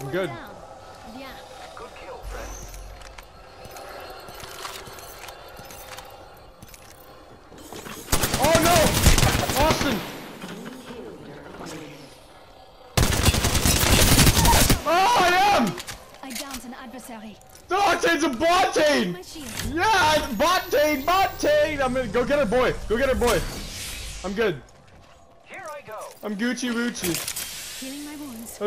I'm good. Yeah. Good kill, friend. Oh no! Austin! Oh, I am! I downed an adversary. Dante's a bot-tain! Yeah, bot-tain, bot-tain! I'm gonna go get her boy. Go get her boy. I'm good. Here I go. I'm Gucci Woochie. Healing my wounds.